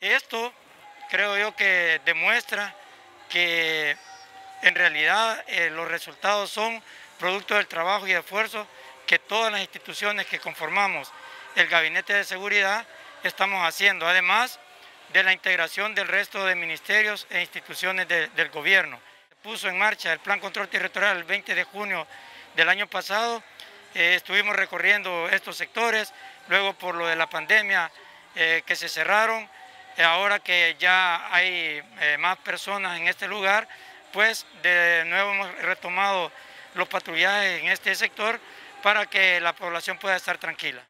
Esto creo yo que demuestra que en realidad eh, los resultados son producto del trabajo y esfuerzo que todas las instituciones que conformamos el Gabinete de Seguridad estamos haciendo, además de la integración del resto de ministerios e instituciones del gobierno. Puso en marcha el Plan Control Territorial el 20 de junio del año pasado, eh, estuvimos recorriendo estos sectores, luego por lo de la pandemia eh, que se cerraron, ahora que ya hay más personas en este lugar, pues de nuevo hemos retomado los patrullajes en este sector para que la población pueda estar tranquila.